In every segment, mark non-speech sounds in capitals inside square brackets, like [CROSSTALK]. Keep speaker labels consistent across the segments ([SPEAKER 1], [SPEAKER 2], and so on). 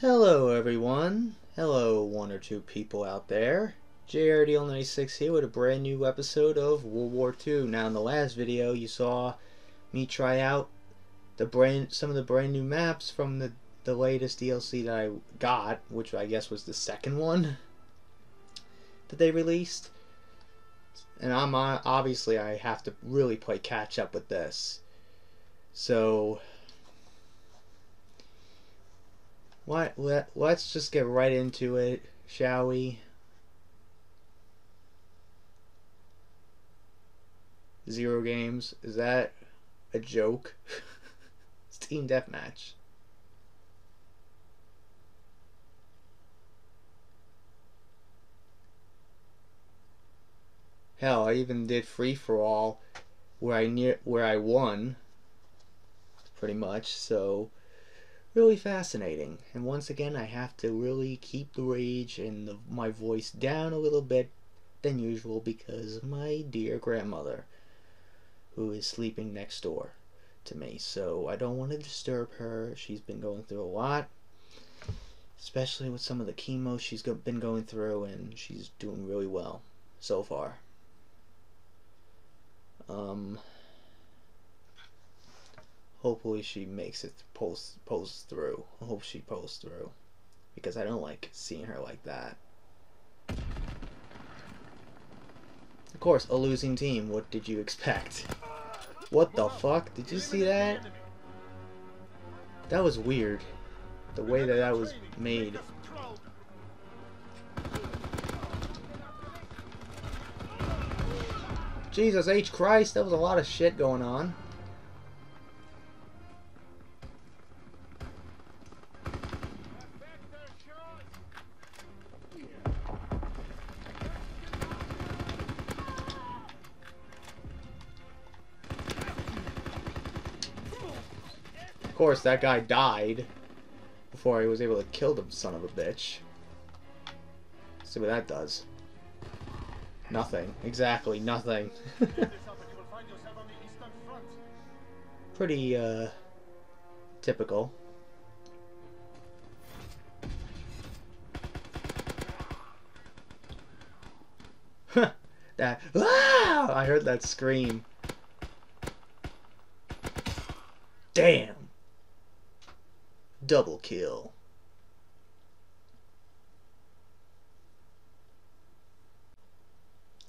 [SPEAKER 1] Hello everyone. Hello one or two people out there. JRDiehl96 here with a brand new episode of World War II. Now in the last video you saw me try out the brand some of the brand new maps from the, the latest DLC that I got, which I guess was the second one that they released. And I'm uh, obviously I have to really play catch up with this. So what let, let's just get right into it, shall we? Zero games. Is that a joke? [LAUGHS] it's team deathmatch. Hell, I even did free for all where I near where I won pretty much. So really fascinating. And once again, I have to really keep the rage and the, my voice down a little bit than usual because my dear grandmother who is sleeping next door to me. So I don't want to disturb her. She's been going through a lot, especially with some of the chemo she's been going through, and she's doing really well so far. Um, hopefully she makes it post post through. I hope she posts through because I don't like seeing her like that. Of course, a losing team. What did you expect? What the fuck? Did you see that? That was weird. The way that that was made. Jesus H. Christ, that was a lot of shit going on. Course, that guy died before I was able to kill the son of a bitch. Let's see what that does. Nothing. Exactly, nothing. [LAUGHS] Pretty, uh, typical. [LAUGHS] that, ah! I heard that scream. Damn! Double kill.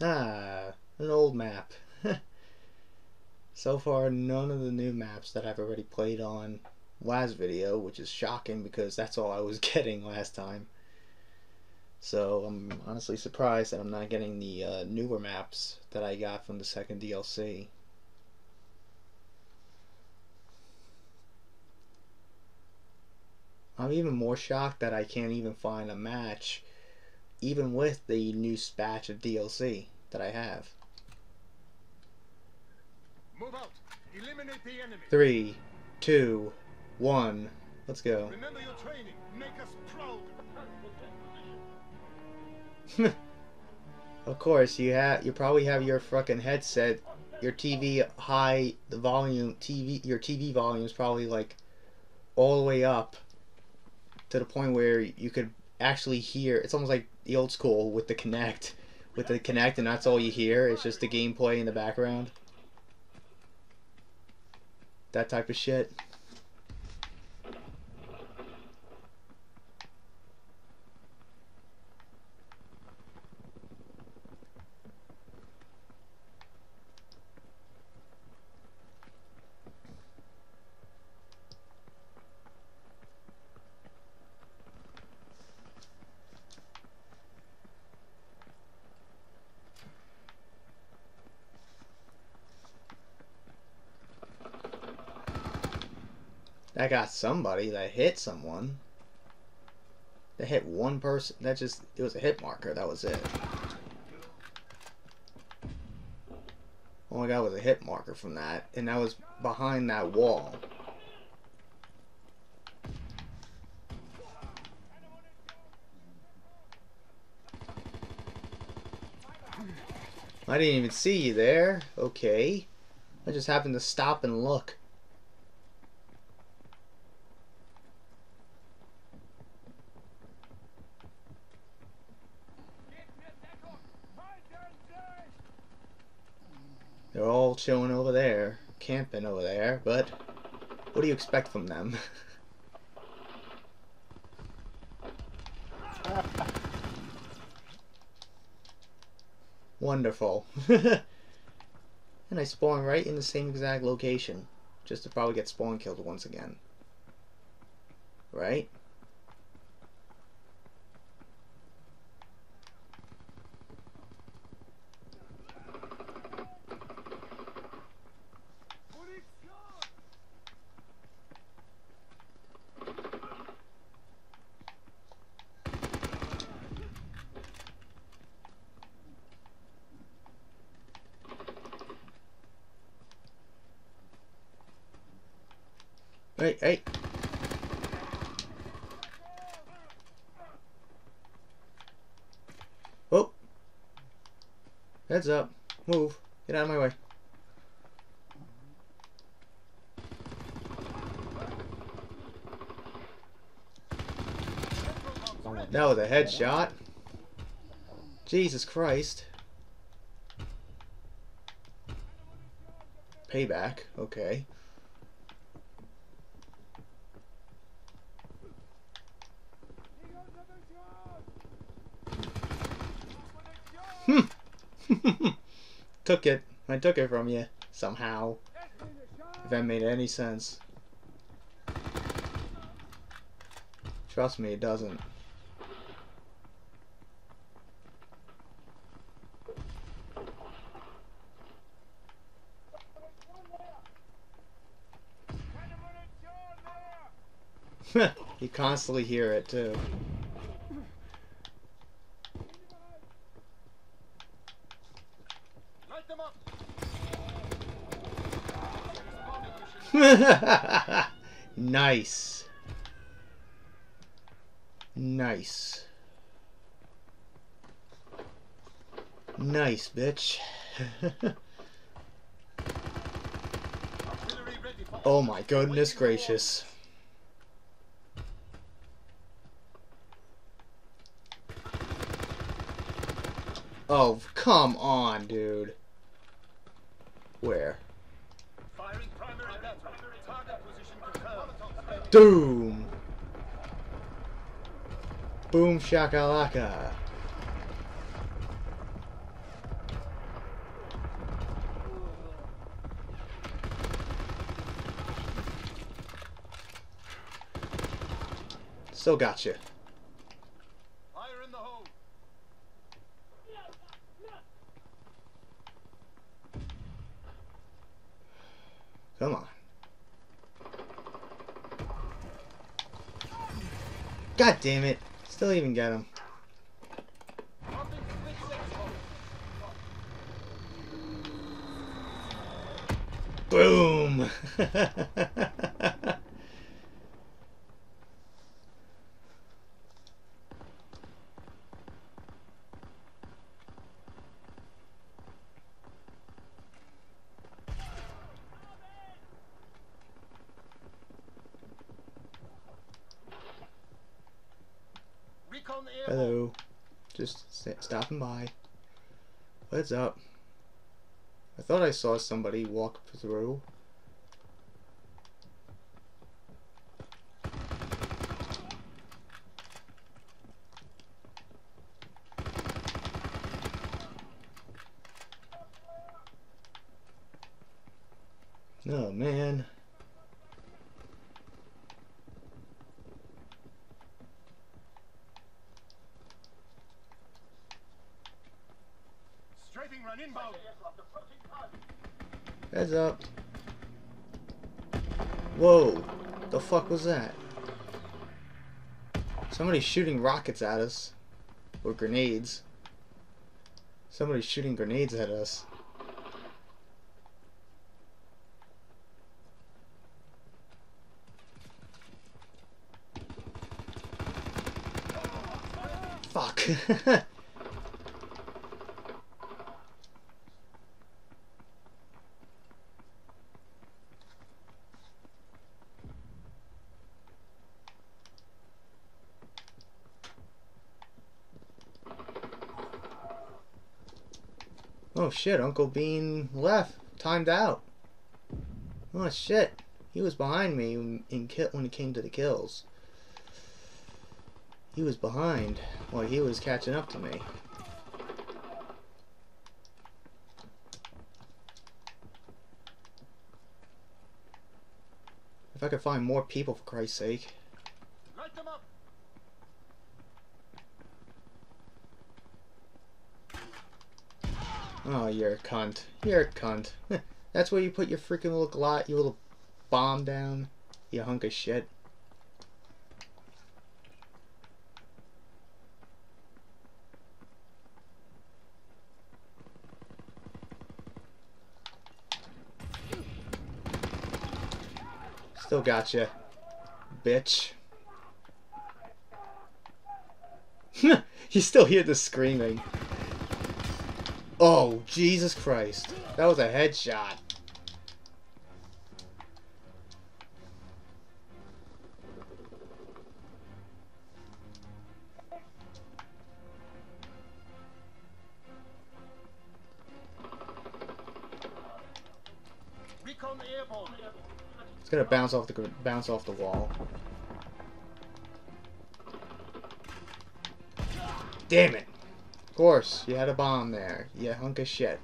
[SPEAKER 1] Ah, an old map. [LAUGHS] so far, none of the new maps that I've already played on last video, which is shocking because that's all I was [LAUGHS] getting last time. So I'm honestly surprised that I'm not getting the uh, newer maps that I got from the second DLC. I'm even more shocked that I can't even find a match even with the new batch of DLC that I have. Three, two, one, let's go.
[SPEAKER 2] Remember your training. Make us
[SPEAKER 1] proud. [LAUGHS] of course, you have you probably have your fucking headset, your TV high, the volume TV, your TV volume is probably like all the way up to the point where you could actually hear. It's almost like the old school with the Kinect, with the Kinect, and that's all you hear. It's just the gameplay in the background. That type of shit. Got somebody. That hit someone. That hit one person. That just, it was a hit marker. That was it. All I got was a hit marker from that. And that was behind that wall. I didn't even see you there. Okay. I just happened to stop and look. all chilling over there, camping over there, but what do you expect from them? [LAUGHS] Wonderful. [LAUGHS] and I spawn right in the same exact location, just to probably get spawn killed once again. Right? Hey, hey. Oh. Heads up. Move. Get out of my way. That was a headshot. Jesus Christ. Payback. Okay. Hmm. [LAUGHS] took it. I took it from you. Somehow. If that made any sense. Trust me, it doesn't. You constantly hear it too.
[SPEAKER 2] Light them up. [LAUGHS]
[SPEAKER 1] nice. Nice. Nice, bitch. [LAUGHS]
[SPEAKER 2] Artillery ready for
[SPEAKER 1] oh my goodness gracious. Oh, come on, dude. Where?
[SPEAKER 2] firing primary battery. Target.
[SPEAKER 1] Doom! Boom shakalaka. Still got you.
[SPEAKER 2] Fire in the hole.
[SPEAKER 1] Come on. God damn it. Still even get him. Boom! [LAUGHS]
[SPEAKER 2] Recon air.
[SPEAKER 1] Hello. Just by. What's up? I thought I saw somebody walk through. Oh man.
[SPEAKER 2] Strafing run inbound.
[SPEAKER 1] Heads up. Whoa. The fuck was that? Somebody's shooting rockets at us. Or grenades. Somebody's shooting grenades at us. Fuck. [LAUGHS] Oh, shit, Uncle Bean left. timed out. Oh shit. He was behind me in, when it came to the kills. He was behind while he was catching up to me. If I could find more people for Christ's sake.
[SPEAKER 2] Light them up.
[SPEAKER 1] Oh, you're a cunt. You're a cunt. [LAUGHS] That's where you put your freaking little glot, your little bomb down. You hunk of shit. Still got you, bitch. [LAUGHS] you still hear the screaming. Oh, Jesus Christ. That was a headshot. It's gonna bounce off the bounce off the wall. Damn it! Course, you had a bomb there. You hunk of shit.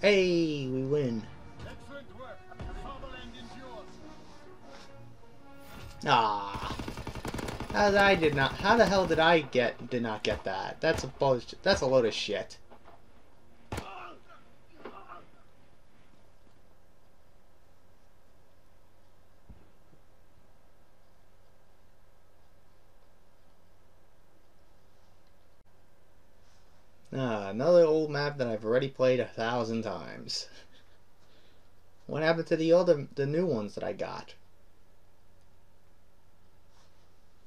[SPEAKER 1] Hey, I did not how the hell did I get did not get that? That's a bullshit that's a load of shit. Ah, another old map that I've already played a thousand times. [LAUGHS] What happened to the other the new ones that I got?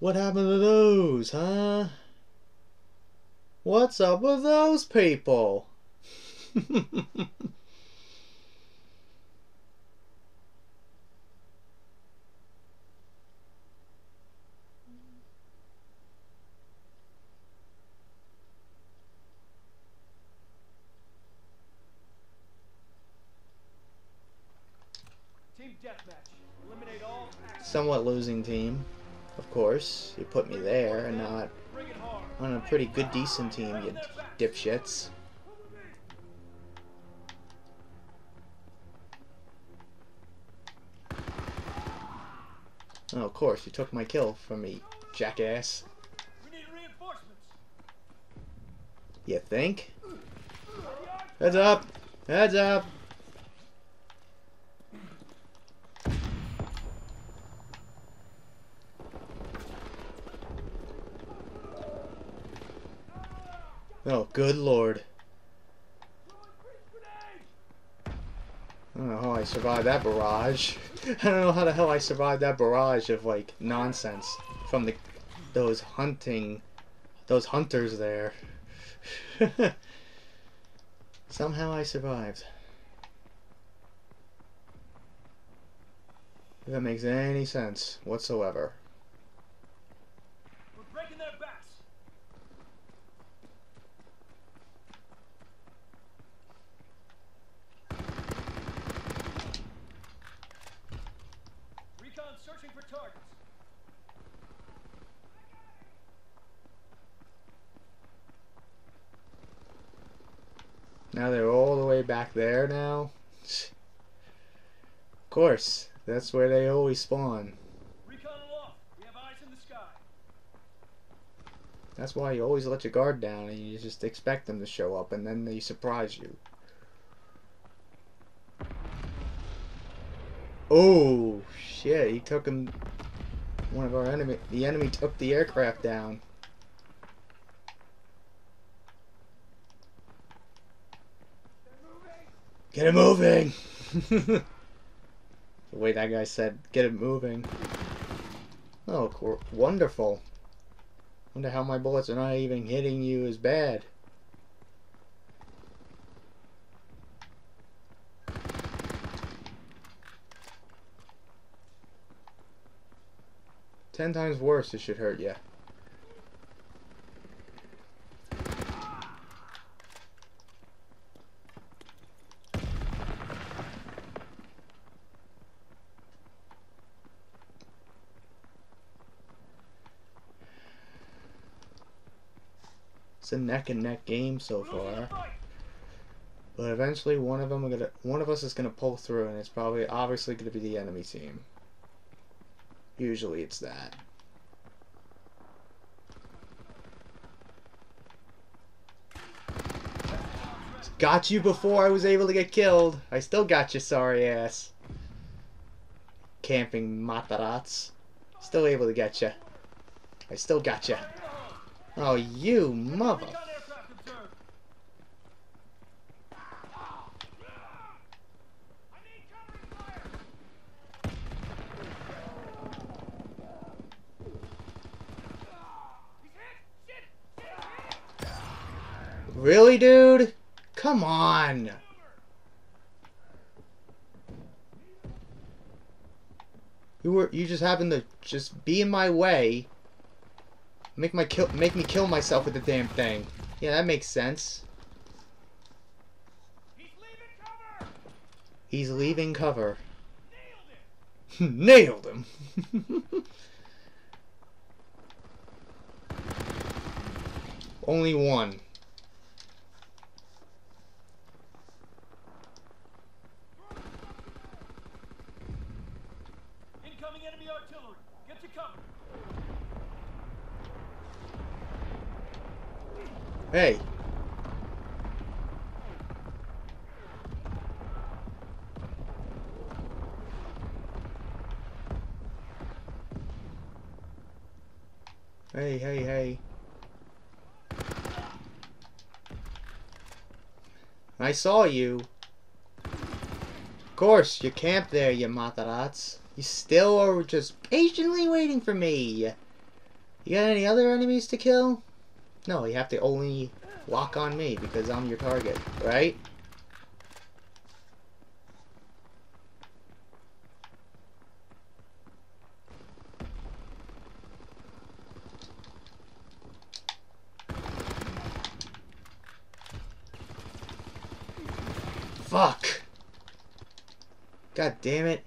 [SPEAKER 1] What happened to those, huh? What's up with those people? [LAUGHS]
[SPEAKER 3] Team deathmatch. Eliminate all accidents.
[SPEAKER 1] Somewhat losing team, course. You put me there and not on a pretty good, decent team, you dipshits. Oh, of course, you took my kill from me, jackass. You think? Heads up! Heads up! Oh, good lord. I don't know how I survived that barrage. [LAUGHS] I don't know how the hell I survived that barrage of like nonsense from the those hunting those hunters there. [LAUGHS] Somehow I survived. If that makes any sense whatsoever.
[SPEAKER 3] We're breaking their backs. Recon searching for targets.
[SPEAKER 1] Now they're all the way back there now. Of course, that's where they always spawn. That's why you always let your guard down and you just expect them to show up and then they surprise you. Oh shit, he took him one of our enemy the enemy took the aircraft down. Get it moving! [LAUGHS] [LAUGHS] The way that guy said, get it moving. Oh, cool. wonderful. Wonder how my bullets are not even hitting you as bad. Ten times worse, it should hurt you. It's a neck and neck game so far. But eventually, one of them are gonna, one of us is gonna pull through, and it's probably obviously gonna be the enemy team. Usually, it's that. Got you before I was able to get killed. I still got you, sorry ass. Camping Matarats. Still able to get you. I still got you. Oh, you mother. Really, dude? Come on. You were you just happened to just be in my way. Make my kill make me kill myself with the damn thing. Yeah, that makes sense.
[SPEAKER 3] He's leaving cover.
[SPEAKER 1] He's leaving cover.
[SPEAKER 3] Nailed it.
[SPEAKER 1] Nailed him. [LAUGHS] Only one.
[SPEAKER 3] Incoming enemy artillery. Get to cover.
[SPEAKER 1] Hey. Hey, hey, hey. I saw you. Of course, you camped there, you Matarats. You still are just patiently waiting for me. You got any other enemies to kill? No, you have to only lock on me because I'm your target, right? Fuck! God damn it.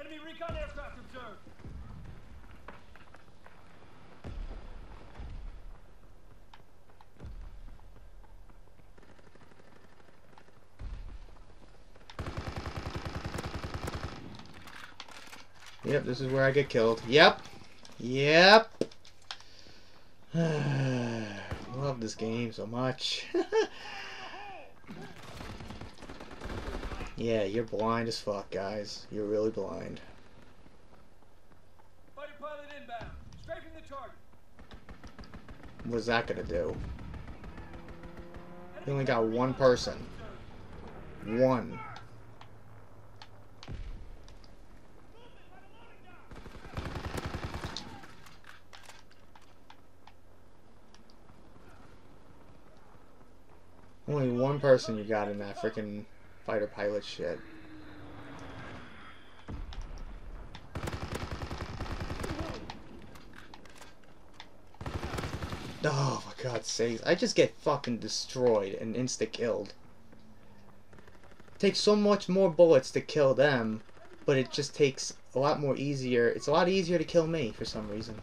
[SPEAKER 3] Enemy recon aircraft observed.
[SPEAKER 1] Yep, this is where I get killed. Yep. Yep. [SIGHS] Love this game so much. [LAUGHS] yeah, you're blind as fuck, guys. You're really blind.
[SPEAKER 3] Fighter pilot inbound. Strafing the target.
[SPEAKER 1] What's that gonna do? You only got one person. One. Only one person you got in that freaking fighter pilot shit. Oh, for God's sakes. I just get fucking destroyed and insta killed. Takes so much more bullets to kill them, but it just takes a lot more easier. It's a lot easier to kill me for some reason.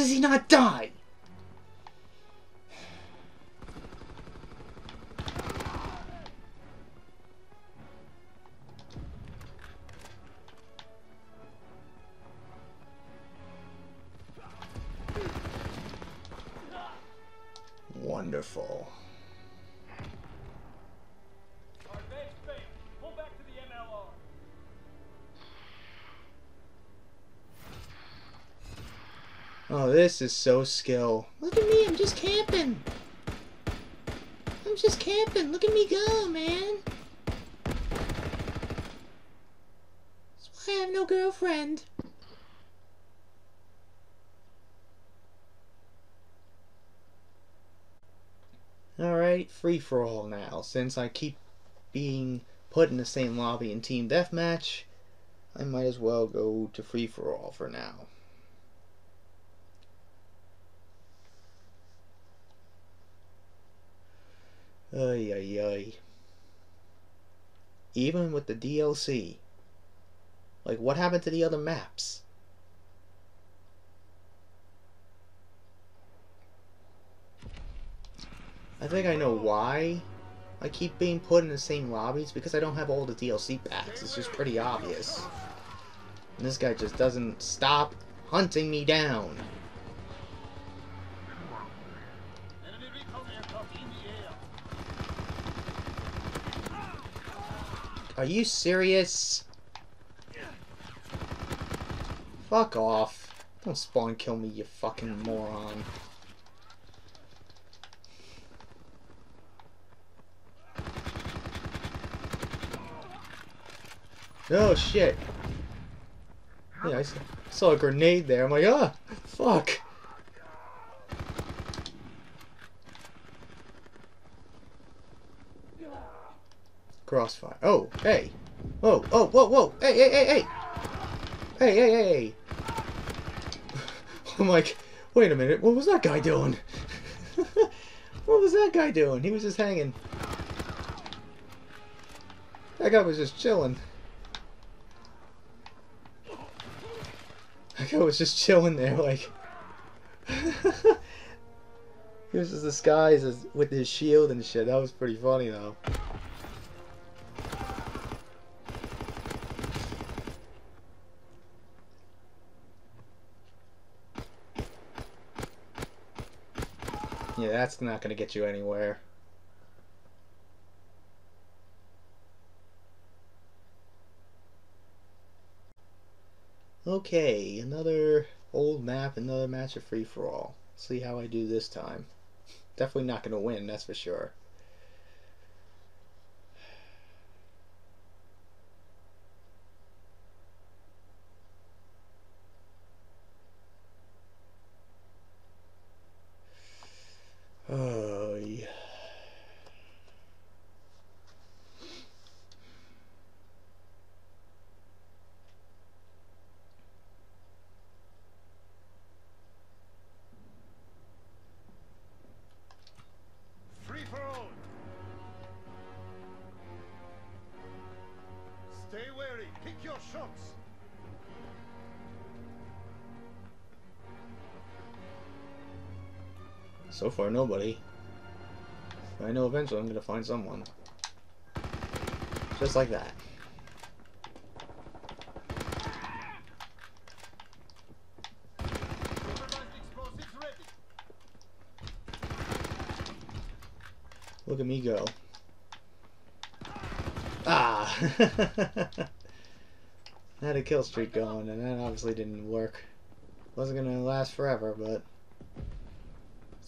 [SPEAKER 1] Does he not die? This is so skill. Look at me, I'm just camping. I'm just camping. Look at me go, man. That's why I have no girlfriend. Alright, free for all now. Since I keep being put in the same lobby in Team Deathmatch, I might as well go to free for all for now. Ay, ay, ay. Even with the DLC. Like, what happened to the other maps? I think I know why I keep being put in the same lobbies because I don't have all the DLC packs. It's just pretty obvious. And this guy just doesn't stop hunting me down. Are you serious? Fuck off. Don't spawn kill me, you fucking moron. Oh shit. Yeah, I saw, saw a grenade there. I'm like, ah, fuck. Crossfire. Oh, hey. Whoa, oh, whoa, whoa. Hey, hey, hey, hey. Hey, hey, hey, hey. [LAUGHS] I'm like, wait a minute. What was that guy doing? [LAUGHS] what was that guy doing? He was just hanging. That guy was just chilling. That guy was just chilling there, like. [LAUGHS] he was just disguised as with his shield and shit. That was pretty funny, though. Yeah, that's not gonna get you anywhere. Okay, another old map, another match of free for all. See how I do this time. Definitely not gonna win, that's for sure. Nobody. I know eventually I'm gonna find someone. Just like that. Look at me go. Ah! [LAUGHS] I had a kill streak going, and that obviously didn't work. Wasn't gonna last forever, but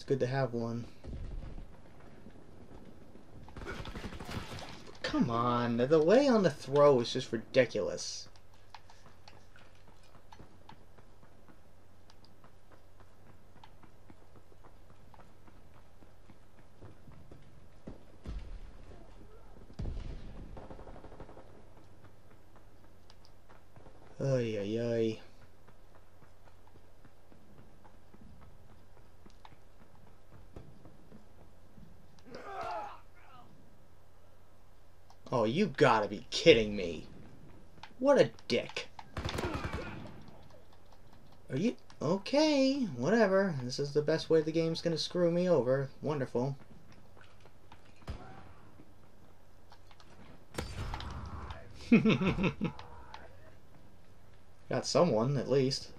[SPEAKER 1] it's good to have one. Come on, the delay on the throw is just ridiculous. Ay, ay, ay. Oh, you gotta be kidding me. What a dick. Are you okay? Whatever. This is the best way the game's gonna screw me over. Wonderful. [LAUGHS] Got someone at least.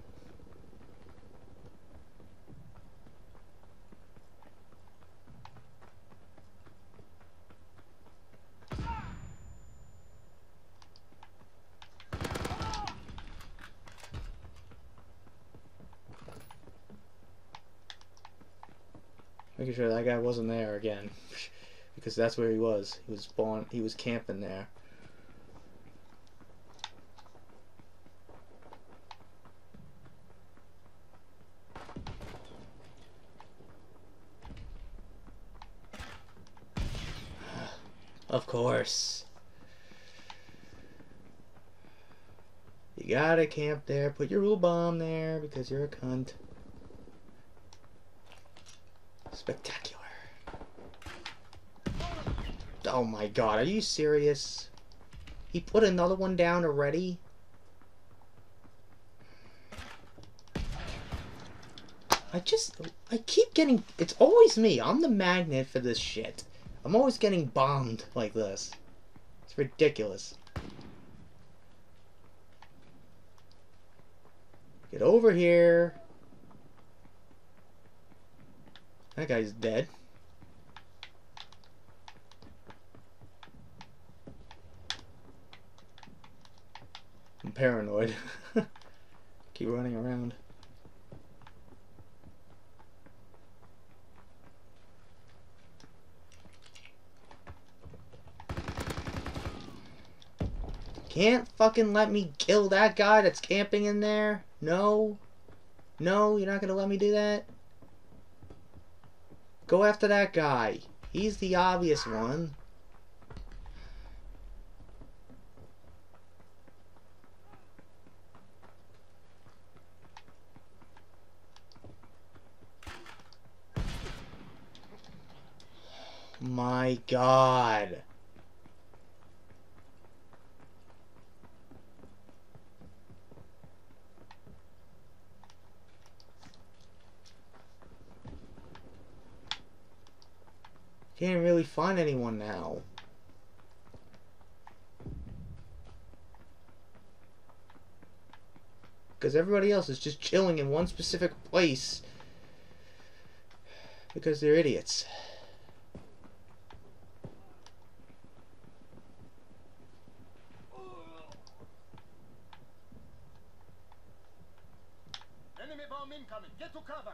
[SPEAKER 1] Making sure that guy wasn't there again. because that's where he was. He was spawn he was camping there. [SIGHS] Of course. You gotta camp there. Put your little bomb there because you're a cunt. Oh my god, are you serious? He put another one down already? I just, I keep getting, it's always me. I'm the magnet for this shit. I'm always getting bombed like this. It's ridiculous. Get over here. That guy's dead. Paranoid. [LAUGHS] Keep running around. Can't fucking let me kill that guy that's camping in there? No? No, you're not gonna let me do that? Go after that guy. He's the obvious one. My god. Can't really find anyone now. Because everybody else is just chilling in one specific place. Because they're idiots.
[SPEAKER 2] Bomb incoming. Get to cover.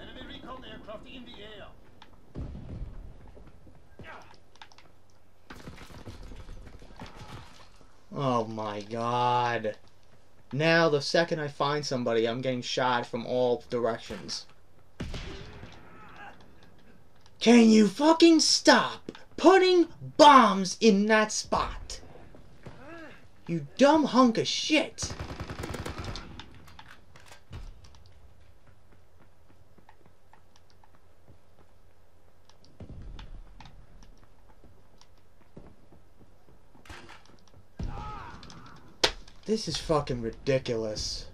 [SPEAKER 2] Enemy recon aircraft in the air.
[SPEAKER 1] Oh my god. Now, the second I find somebody, I'm getting shot from all directions. Can you fucking stop putting bombs in that spot? You dumb hunk of shit. This is fucking ridiculous.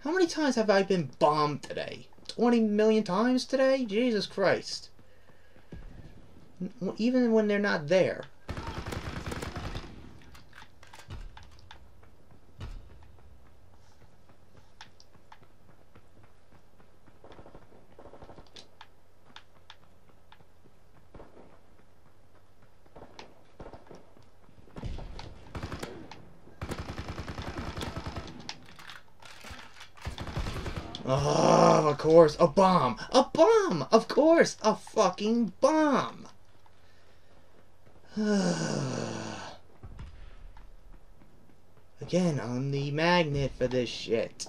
[SPEAKER 1] How many times have I been bombed today? 20 million times today? Jesus Christ. Even when they're not there. Oh, of course. A bomb. A bomb. Of course. A fucking bomb. [SIGHS] Again, I'm the magnet for this shit.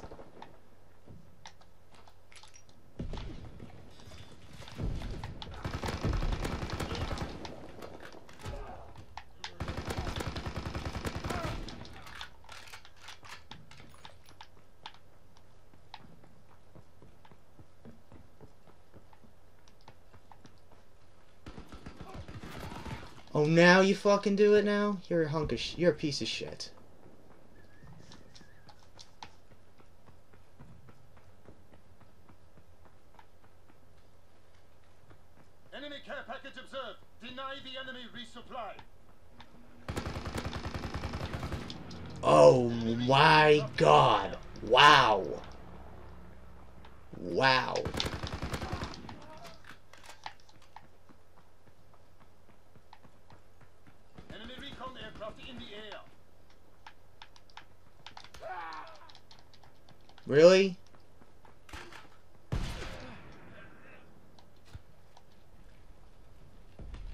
[SPEAKER 1] Now you fucking do it now? You're a hunk of sh- You're a piece of shit.
[SPEAKER 2] Enemy care package observed. Deny the enemy resupply.
[SPEAKER 1] Oh my god. Wow. Wow.
[SPEAKER 2] Enemy recon aircraft in the air.
[SPEAKER 1] Really?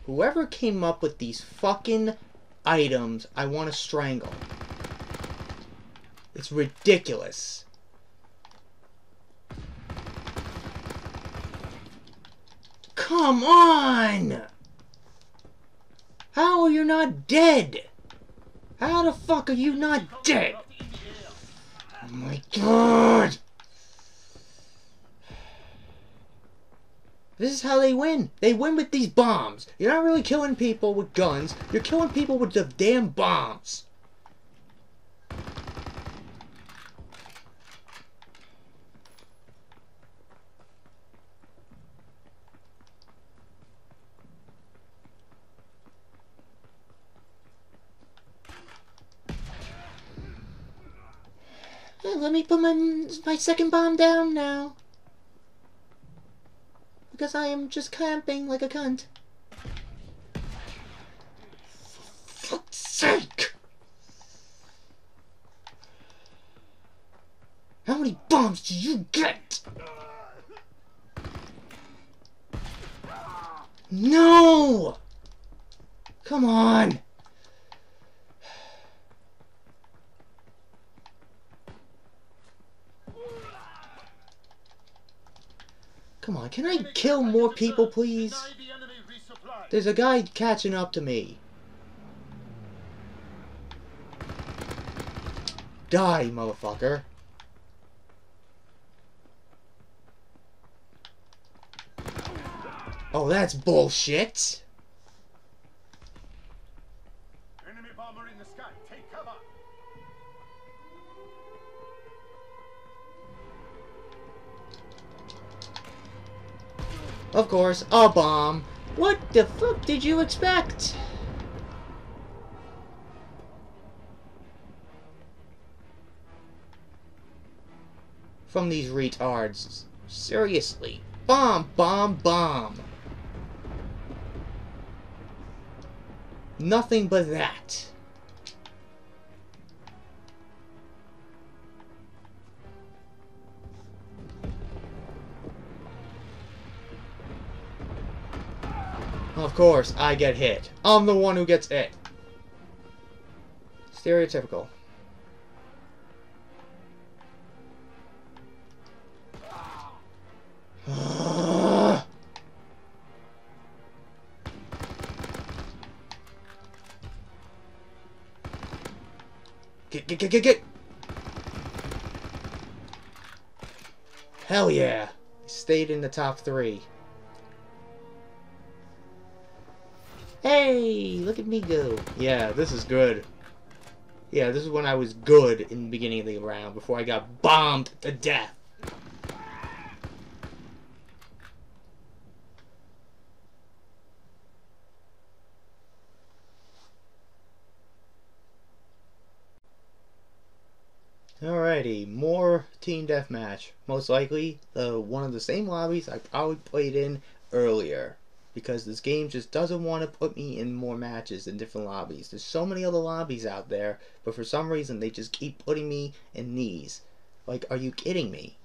[SPEAKER 1] Whoever came up with these fucking items, I want to strangle. It's ridiculous. Come on! How are you not dead? How the fuck are you not dead? Oh my god! This is how they win. They win with these bombs. You're not really killing people with guns. You're killing people with the damn bombs. Let me put my my second bomb down now. Because I am just camping like a cunt. For fuck's sake! How many bombs do you get? No! Come on! Come on, can I kill more people, please? There's a guy catching up to me. Die, motherfucker. Oh, that's bullshit. Of course, a bomb. What the fuck did you expect? From these retards. Seriously. Bomb, bomb, bomb. Nothing but that. Of course, I get hit. I'm the one who gets hit. Stereotypical. [SIGHS] Get, get, get, get, get! Hell yeah! Stayed in the top three. Hey, look at me go. Yeah, this is good. Yeah, this is when I was good in the beginning of the round before I got bombed to death. Alrighty, more team deathmatch. Most likely, the one of the same lobbies I probably played in earlier because this game just doesn't want to put me in more matches in different lobbies. There's so many other lobbies out there, but for some reason they just keep putting me in these. Like, are you kidding me?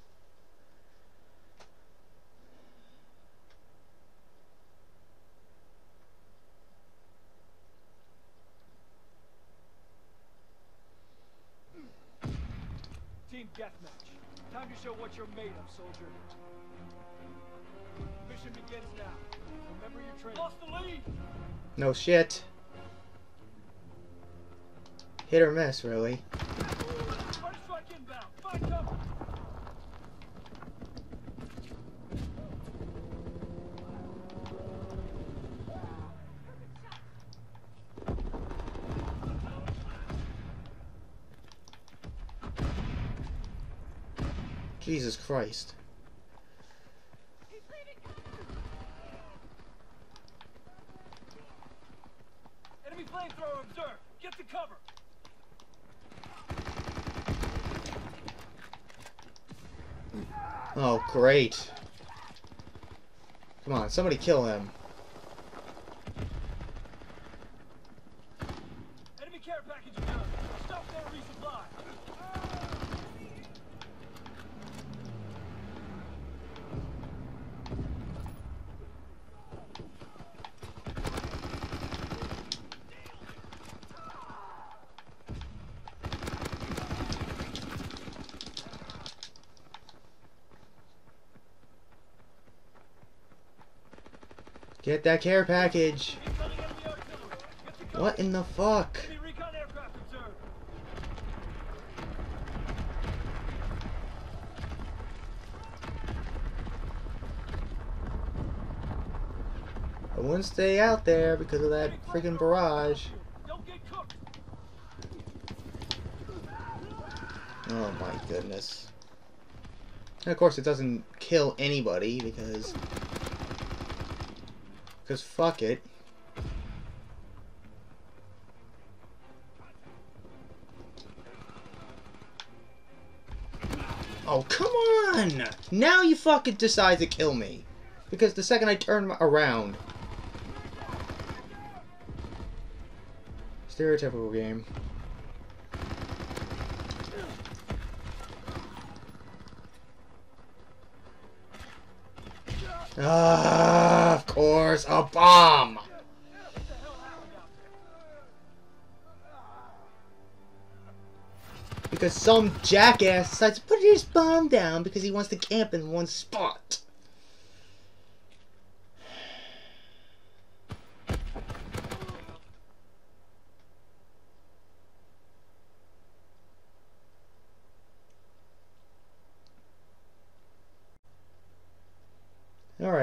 [SPEAKER 3] Team deathmatch. Time to show what you're made of, soldier.
[SPEAKER 1] No shit. Hit or miss, really. Jesus Christ. Great. Come on, somebody kill him.
[SPEAKER 3] Enemy care package observed. Stop their, resupply.
[SPEAKER 1] Get that care package. What in the fuck? I wouldn't stay out there because of that freaking barrage. Oh my goodness. And of course, it doesn't kill anybody because. Because fuck it. Oh, come on! Now you fucking decide to kill me. Because the second I turn around. Stereotypical game. Ah, of course, a bomb! Because some jackass decides to put his bomb down because he wants to camp in one spot.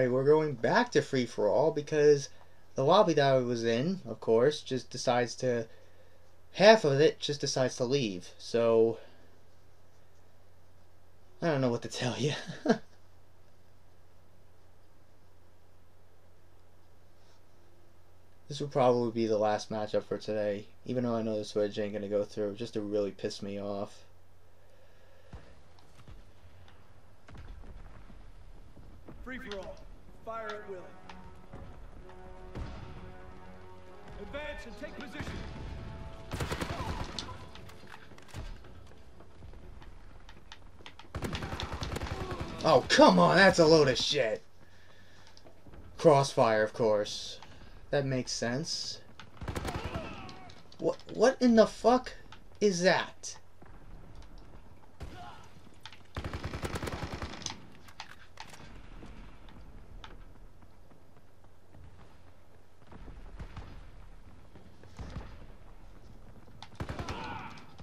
[SPEAKER 1] We're going back to free for all because the lobby that I was in, of course, just decides to. Half of it just decides to leave. So. I don't know what to tell you. [LAUGHS] this will probably be the last matchup for today. Even though I know the Switch ain't gonna go through, just to really piss me off.
[SPEAKER 3] Free for all. Advance and take position.
[SPEAKER 1] Oh, come on, that's a load of shit. Crossfire, of course. That makes sense. What what in the fuck is that?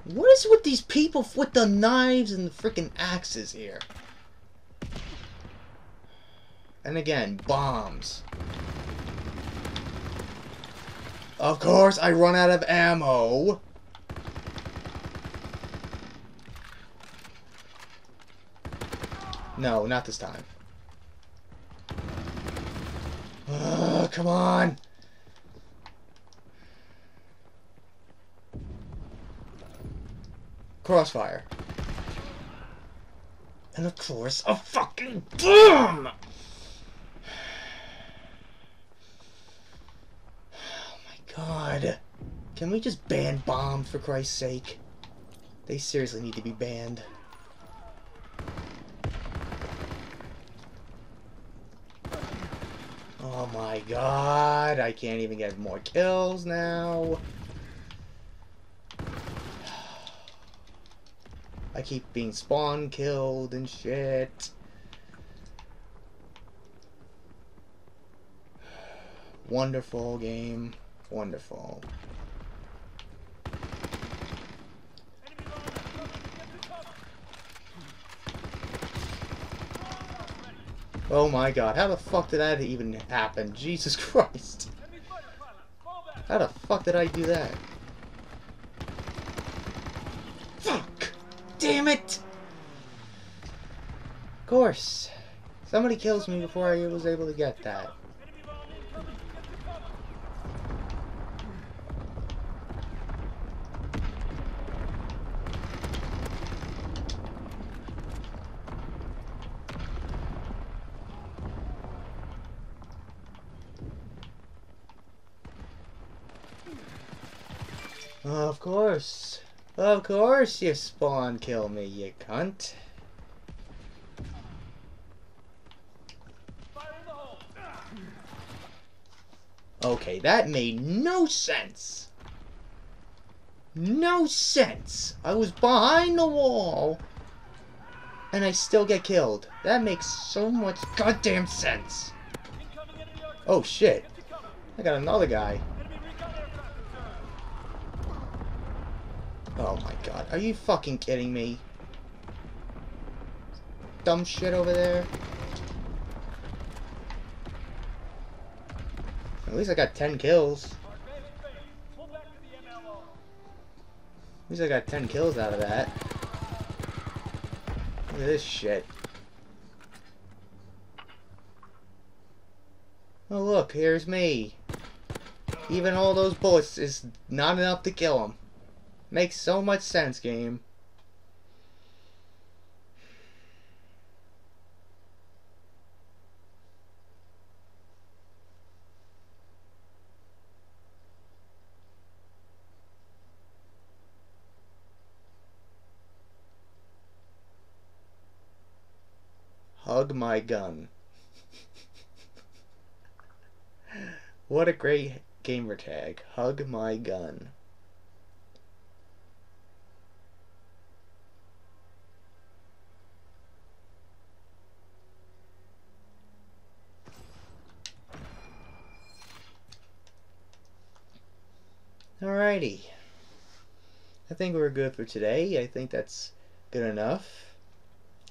[SPEAKER 1] What is with these people with the knives and the freaking axes here? And again, bombs. Of course, I run out of ammo. No, not this time. Ugh, come on. Crossfire. And of course, a fucking bomb! Oh my god. Can we just ban bombs for Christ's sake? They seriously need to be banned. Oh my god, I can't even get more kills now. I keep being spawn killed and shit. Wonderful game. Wonderful. Oh my god, how the fuck did that even happen? Jesus [LAUGHS] Christ. How the fuck did I do that? Fuck! Damn it! Of course. Somebody kills me before I was able to get that. Of course. Of course you spawn kill me, you cunt. Okay, that made no sense. No sense. I was behind the wall. And I still get killed. That makes so much goddamn sense. Oh shit. I got another guy. Are you fucking kidding me? Dumb shit over there. At least I got 10 kills. At least I got 10 kills out of that. Look at this shit. Oh look, here's me. Even all those bullets is not enough to kill him. Makes so much sense, game. Hug my gun. [LAUGHS] what a great gamer tag. Hug my gun. Alrighty. I think we're good for today. I think that's good enough.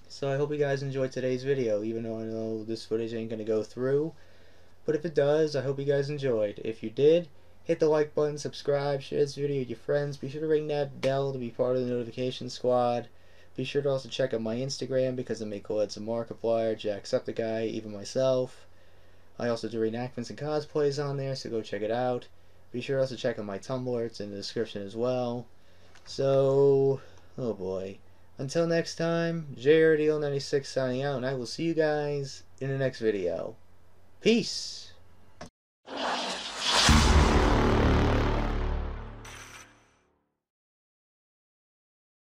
[SPEAKER 1] So I hope you guys enjoyed today's video, even though I know this footage ain't going to go through. But if it does, I hope you guys enjoyed. If you did, hit the like button, subscribe, share this video with your friends. Be sure to ring that bell to be part of the notification squad. Be sure to also check out my Instagram because I make cool ads of Markiplier, Jacksepticeye, even myself. I also do reenactments and cosplays on there, so go check it out. Be sure to also check out my Tumblr, it's in the description as well. So, oh boy. Until next time, JRDiehl96 signing out, and I will see you guys in the next video. Peace!